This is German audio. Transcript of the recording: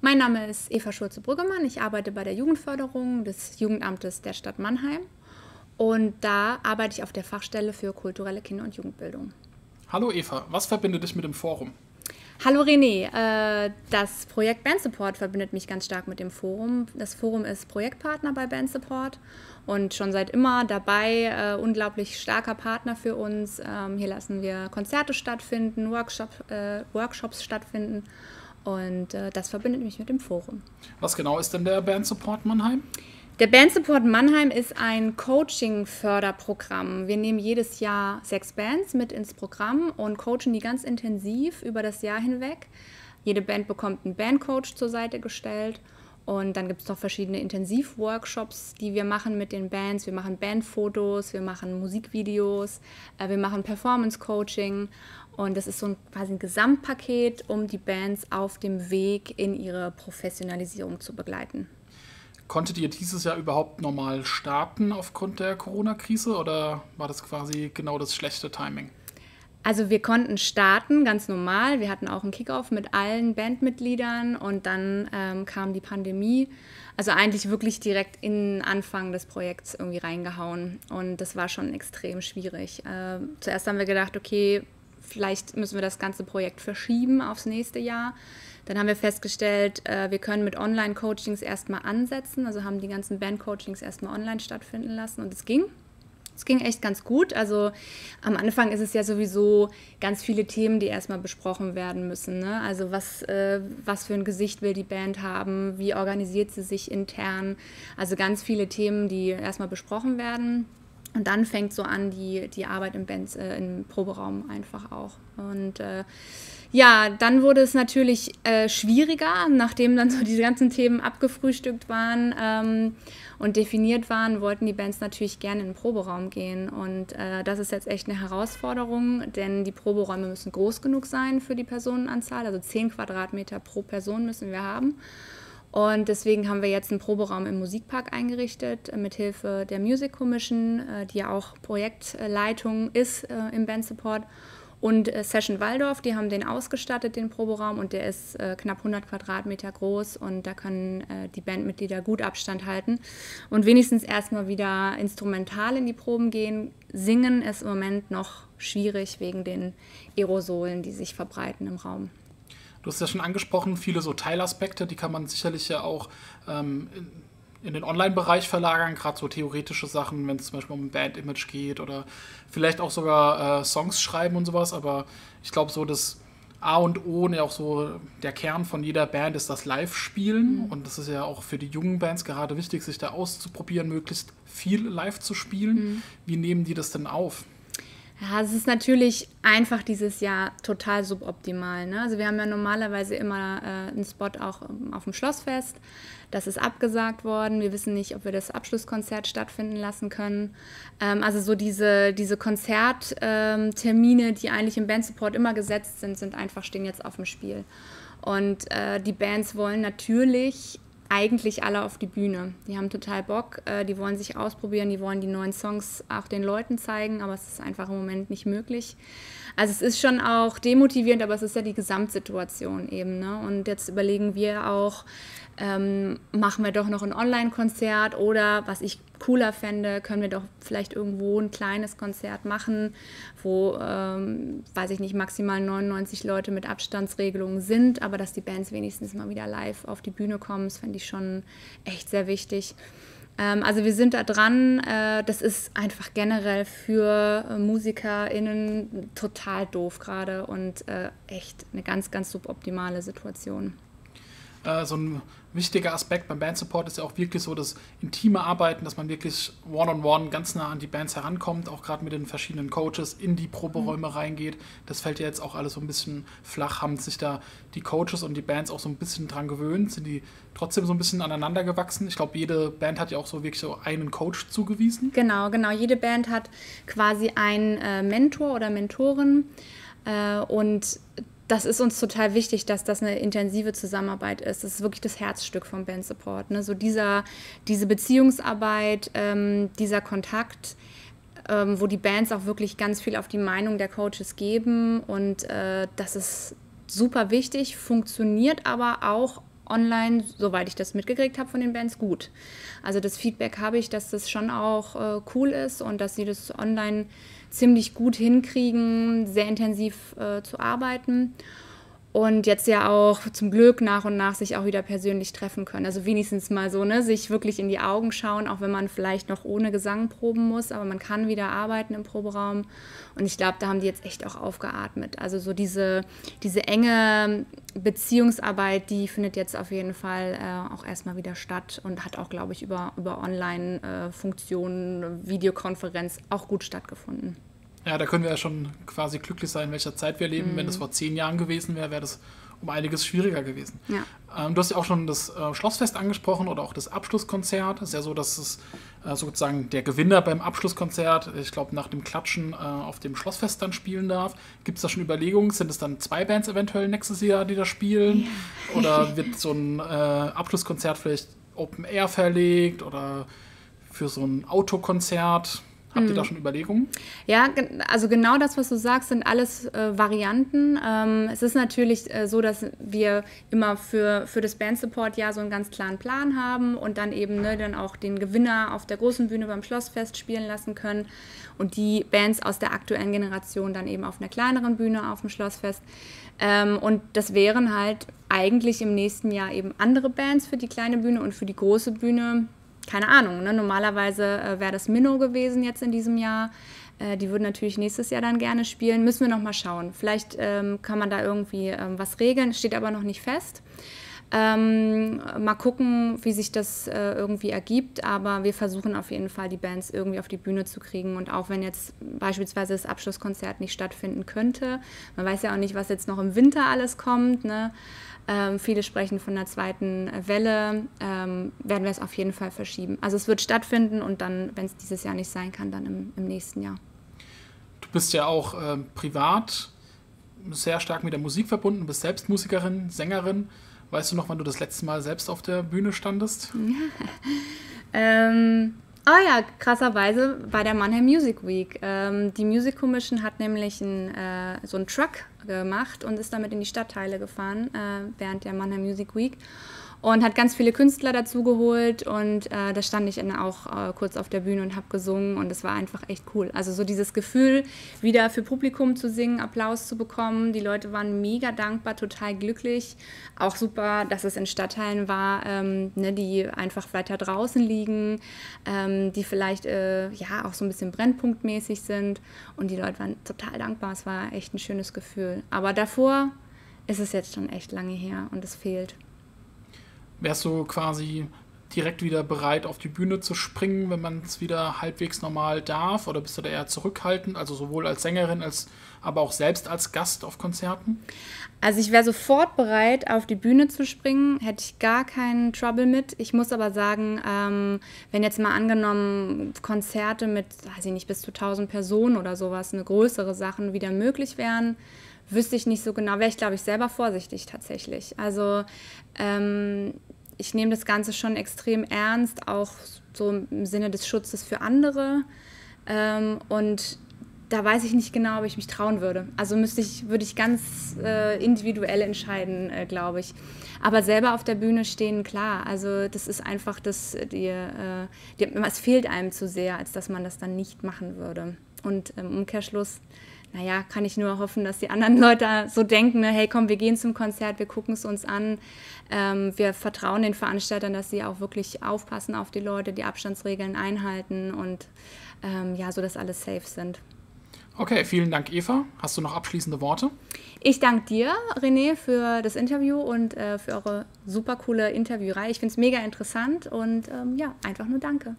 Mein Name ist Eva Schulze-Brüggemann. Ich arbeite bei der Jugendförderung des Jugendamtes der Stadt Mannheim. Und da arbeite ich auf der Fachstelle für kulturelle Kinder- und Jugendbildung. Hallo Eva, was verbindet dich mit dem Forum? Hallo René, äh, das Projekt Band Support verbindet mich ganz stark mit dem Forum. Das Forum ist Projektpartner bei Band Support und schon seit immer dabei, äh, unglaublich starker Partner für uns. Ähm, hier lassen wir Konzerte stattfinden, Workshop, äh, Workshops stattfinden und das verbindet mich mit dem Forum. Was genau ist denn der Band Support Mannheim? Der Band Support Mannheim ist ein Coaching-Förderprogramm. Wir nehmen jedes Jahr sechs Bands mit ins Programm und coachen die ganz intensiv über das Jahr hinweg. Jede Band bekommt einen Bandcoach zur Seite gestellt. Und dann gibt es noch verschiedene Intensivworkshops, die wir machen mit den Bands. Wir machen Bandfotos, wir machen Musikvideos, äh, wir machen Performance-Coaching. Und das ist so ein, quasi ein Gesamtpaket, um die Bands auf dem Weg in ihre Professionalisierung zu begleiten. Konntet ihr dieses Jahr überhaupt normal starten aufgrund der Corona-Krise oder war das quasi genau das schlechte Timing? Also wir konnten starten, ganz normal. Wir hatten auch einen Kickoff mit allen Bandmitgliedern und dann ähm, kam die Pandemie. Also eigentlich wirklich direkt in den Anfang des Projekts irgendwie reingehauen. Und das war schon extrem schwierig. Äh, zuerst haben wir gedacht, okay, vielleicht müssen wir das ganze Projekt verschieben aufs nächste Jahr. Dann haben wir festgestellt, äh, wir können mit Online-Coachings erstmal ansetzen, also haben die ganzen Band-Coachings erstmal online stattfinden lassen und es ging. Es ging echt ganz gut. Also am Anfang ist es ja sowieso ganz viele Themen, die erstmal besprochen werden müssen. Ne? Also was, äh, was für ein Gesicht will die Band haben, wie organisiert sie sich intern. Also ganz viele Themen, die erstmal besprochen werden. Und dann fängt so an die, die Arbeit im, Band, äh, im Proberaum einfach auch. Und äh, ja, dann wurde es natürlich äh, schwieriger, nachdem dann so diese ganzen Themen abgefrühstückt waren ähm, und definiert waren, wollten die Bands natürlich gerne in den Proberaum gehen. Und äh, das ist jetzt echt eine Herausforderung, denn die Proberäume müssen groß genug sein für die Personenanzahl. Also 10 Quadratmeter pro Person müssen wir haben. Und deswegen haben wir jetzt einen Proberaum im Musikpark eingerichtet, äh, mit Hilfe der Music Commission, äh, die ja auch Projektleitung ist äh, im Band Support und äh, Session Waldorf, die haben den ausgestattet, den Proberaum, und der ist äh, knapp 100 Quadratmeter groß und da können äh, die Bandmitglieder gut Abstand halten und wenigstens erstmal wieder instrumental in die Proben gehen. Singen ist im Moment noch schwierig wegen den Aerosolen, die sich verbreiten im Raum. Du hast ja schon angesprochen, viele so Teilaspekte, die kann man sicherlich ja auch ähm, in den Online-Bereich verlagern, gerade so theoretische Sachen, wenn es zum Beispiel um ein Band-Image geht oder vielleicht auch sogar äh, Songs schreiben und sowas. Aber ich glaube, so das A und O und ja auch so der Kern von jeder Band ist das Live-Spielen. Mhm. Und das ist ja auch für die jungen Bands gerade wichtig, sich da auszuprobieren, möglichst viel live zu spielen. Mhm. Wie nehmen die das denn auf? Ja, es ist natürlich einfach dieses Jahr total suboptimal. Ne? Also wir haben ja normalerweise immer äh, einen Spot auch ähm, auf dem Schlossfest. Das ist abgesagt worden. Wir wissen nicht, ob wir das Abschlusskonzert stattfinden lassen können. Ähm, also so diese, diese Konzerttermine, ähm, die eigentlich im Bandsupport immer gesetzt sind, sind einfach stehen jetzt auf dem Spiel. Und äh, die Bands wollen natürlich eigentlich alle auf die Bühne. Die haben total Bock, äh, die wollen sich ausprobieren, die wollen die neuen Songs auch den Leuten zeigen, aber es ist einfach im Moment nicht möglich. Also es ist schon auch demotivierend, aber es ist ja die Gesamtsituation eben. Ne? Und jetzt überlegen wir auch, ähm, machen wir doch noch ein Online-Konzert oder was ich cooler fände, können wir doch vielleicht irgendwo ein kleines Konzert machen, wo, ähm, weiß ich nicht, maximal 99 Leute mit Abstandsregelungen sind, aber dass die Bands wenigstens mal wieder live auf die Bühne kommen, das fände ich schon echt sehr wichtig. Ähm, also wir sind da dran, äh, das ist einfach generell für äh, MusikerInnen total doof gerade und äh, echt eine ganz, ganz suboptimale Situation. Äh, so ein wichtiger Aspekt beim Band-Support ist ja auch wirklich so das intime Arbeiten, dass man wirklich one-on-one -on -one ganz nah an die Bands herankommt, auch gerade mit den verschiedenen Coaches in die Proberäume mhm. reingeht. Das fällt ja jetzt auch alles so ein bisschen flach. Haben sich da die Coaches und die Bands auch so ein bisschen dran gewöhnt? Sind die trotzdem so ein bisschen aneinander gewachsen? Ich glaube, jede Band hat ja auch so wirklich so einen Coach zugewiesen. Genau, genau. Jede Band hat quasi einen äh, Mentor oder Mentorin. Äh, und das ist uns total wichtig, dass das eine intensive Zusammenarbeit ist. Das ist wirklich das Herzstück vom Band Support. Ne? So dieser, diese Beziehungsarbeit, ähm, dieser Kontakt, ähm, wo die Bands auch wirklich ganz viel auf die Meinung der Coaches geben. Und äh, das ist super wichtig, funktioniert aber auch online, soweit ich das mitgekriegt habe von den Bands, gut. Also das Feedback habe ich, dass das schon auch äh, cool ist und dass sie das online ziemlich gut hinkriegen, sehr intensiv äh, zu arbeiten und jetzt ja auch zum Glück nach und nach sich auch wieder persönlich treffen können. Also wenigstens mal so, ne, sich wirklich in die Augen schauen, auch wenn man vielleicht noch ohne Gesang proben muss, aber man kann wieder arbeiten im Proberaum. Und ich glaube, da haben die jetzt echt auch aufgeatmet. Also so diese, diese enge Beziehungsarbeit, die findet jetzt auf jeden Fall äh, auch erstmal wieder statt und hat auch, glaube ich, über, über Online-Funktionen, äh, Videokonferenz auch gut stattgefunden. Ja, da können wir ja schon quasi glücklich sein, in welcher Zeit wir leben. Mhm. Wenn das vor zehn Jahren gewesen wäre, wäre das um einiges schwieriger gewesen. Ja. Ähm, du hast ja auch schon das äh, Schlossfest angesprochen oder auch das Abschlusskonzert. Es ist ja so, dass es äh, sozusagen der Gewinner beim Abschlusskonzert, ich glaube, nach dem Klatschen äh, auf dem Schlossfest dann spielen darf. Gibt es da schon Überlegungen? Sind es dann zwei Bands eventuell nächstes Jahr, die da spielen? Ja. Oder wird so ein äh, Abschlusskonzert vielleicht Open Air verlegt oder für so ein Autokonzert? Habt ihr da mhm. schon Überlegungen? Ja, also genau das, was du sagst, sind alles äh, Varianten. Ähm, es ist natürlich äh, so, dass wir immer für, für das Band Support ja so einen ganz klaren Plan haben und dann eben ne, dann auch den Gewinner auf der großen Bühne beim Schlossfest spielen lassen können und die Bands aus der aktuellen Generation dann eben auf einer kleineren Bühne auf dem Schlossfest. Ähm, und das wären halt eigentlich im nächsten Jahr eben andere Bands für die kleine Bühne und für die große Bühne keine Ahnung, ne? normalerweise äh, wäre das Minnow gewesen jetzt in diesem Jahr. Äh, die würden natürlich nächstes Jahr dann gerne spielen. Müssen wir noch mal schauen. Vielleicht ähm, kann man da irgendwie ähm, was regeln, steht aber noch nicht fest. Ähm, mal gucken, wie sich das äh, irgendwie ergibt, aber wir versuchen auf jeden Fall, die Bands irgendwie auf die Bühne zu kriegen. Und auch wenn jetzt beispielsweise das Abschlusskonzert nicht stattfinden könnte, man weiß ja auch nicht, was jetzt noch im Winter alles kommt. Ne? Ähm, viele sprechen von einer zweiten Welle, ähm, werden wir es auf jeden Fall verschieben. Also es wird stattfinden und dann, wenn es dieses Jahr nicht sein kann, dann im, im nächsten Jahr. Du bist ja auch äh, privat sehr stark mit der Musik verbunden, bist selbst Musikerin, Sängerin. Weißt du noch, wann du das letzte Mal selbst auf der Bühne standest? ähm, oh ja, krasserweise bei der Mannheim Music Week. Ähm, die Music Commission hat nämlich ein, äh, so einen Truck gemacht und ist damit in die Stadtteile gefahren äh, während der Mannheim Music Week und hat ganz viele Künstler dazu geholt und äh, da stand ich dann auch äh, kurz auf der Bühne und habe gesungen und es war einfach echt cool. Also so dieses Gefühl, wieder für Publikum zu singen, Applaus zu bekommen. Die Leute waren mega dankbar, total glücklich. Auch super, dass es in Stadtteilen war, ähm, ne, die einfach weiter draußen liegen, ähm, die vielleicht äh, ja auch so ein bisschen brennpunktmäßig sind und die Leute waren total dankbar. Es war echt ein schönes Gefühl. Aber davor ist es jetzt schon echt lange her und es fehlt. Wärst du quasi direkt wieder bereit, auf die Bühne zu springen, wenn man es wieder halbwegs normal darf? Oder bist du da eher zurückhaltend, also sowohl als Sängerin, als aber auch selbst als Gast auf Konzerten? Also ich wäre sofort bereit, auf die Bühne zu springen, hätte ich gar keinen Trouble mit. Ich muss aber sagen, ähm, wenn jetzt mal angenommen Konzerte mit, weiß ich nicht, bis zu 1000 Personen oder sowas, eine größere Sachen wieder möglich wären, wüsste ich nicht so genau, wäre ich, glaube ich, selber vorsichtig tatsächlich. Also ähm, ich nehme das Ganze schon extrem ernst, auch so im Sinne des Schutzes für andere. Ähm, und da weiß ich nicht genau, ob ich mich trauen würde. Also müsste ich, würde ich ganz äh, individuell entscheiden, äh, glaube ich. Aber selber auf der Bühne stehen, klar. Also das ist einfach das, die, äh, die, es fehlt einem zu sehr, als dass man das dann nicht machen würde. Und im Umkehrschluss naja, kann ich nur hoffen, dass die anderen Leute so denken, ne, hey komm, wir gehen zum Konzert, wir gucken es uns an. Ähm, wir vertrauen den Veranstaltern, dass sie auch wirklich aufpassen auf die Leute, die Abstandsregeln einhalten und ähm, ja, so dass alles safe sind. Okay, vielen Dank, Eva. Hast du noch abschließende Worte? Ich danke dir, René, für das Interview und äh, für eure super coole Interviewreihe. Ich finde es mega interessant und ähm, ja, einfach nur danke.